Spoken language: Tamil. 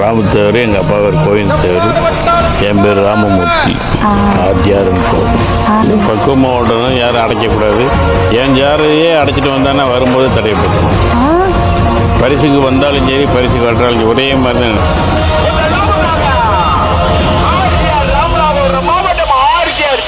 ராமத்தேவர் எங்கள் அப்பா பேர் கோவிந்த் தேவர் என் பேர் ராமமூர்த்தி. ஆத்தியாரன் கோவில். பக்குவ மாவட்டம் யாரும் அடைக்கக்கூடாது. என் ஜாரையே அடைச்சிட்டு வந்தானே வரும்போது தடையப்பட்டணும் பரிசுக்கு வந்தாலும் சரி பரிசு கட்டுறாலும் ஒரே மாதிரி தான் மாவட்டம் ஆர்ஜிஆர்